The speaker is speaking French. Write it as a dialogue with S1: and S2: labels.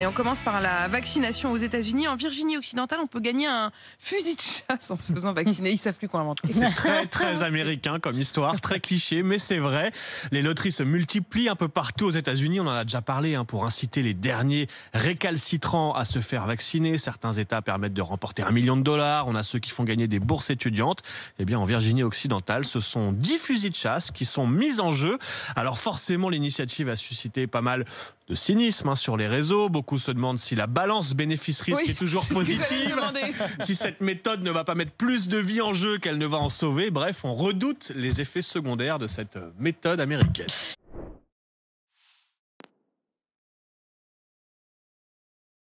S1: Et on commence par la vaccination aux États-Unis. En Virginie occidentale, on peut gagner un fusil de chasse en se faisant vacciner. Ils savent plus quoi inventer.
S2: C'est très très américain comme histoire, très cliché, mais c'est vrai. Les loteries se multiplient un peu partout aux États-Unis. On en a déjà parlé hein, pour inciter les derniers récalcitrants à se faire vacciner. Certains États permettent de remporter un million de dollars. On a ceux qui font gagner des bourses étudiantes. Eh bien, en Virginie occidentale, ce sont dix fusils de chasse qui sont mis en jeu. Alors forcément, l'initiative a suscité pas mal de cynisme hein, sur les réseaux. Se demandent si la balance bénéfice-risque
S1: Oui,
S2: est toujours
S1: ce
S2: positive, si cette méthode ne va pas mettre plus de vie en jeu qu'elle ne va en sauver. Bref, on redoute les effets secondaires de cette méthode américaine.